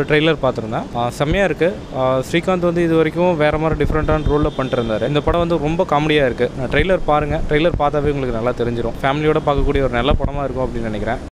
ஒரு ட்ரெய்லர் பார்த்துருந்தேன். செம்மையாக செம்மையா இருக்குது ஸ்ரீகாந்த் வந்து இது வரைக்கும் வேறு மாதிரி டிஃப்ரெண்ட்டான ரோலில் பண்ணிட்டு இருந்தார் இந்த படம் வந்து ரொம்ப காமெடியாக இருக்குது ட்ரெய்லர் பாருங்கள் ட்ரெய்லர் பார்த்தாவே உங்களுக்கு நல்லா தெரிஞ்சிடும் ஃபேமிலியோட பார்க்கக்கூடிய ஒரு நல்ல படமாக இருக்கும் அப்படின்னு நினைக்கிறேன்.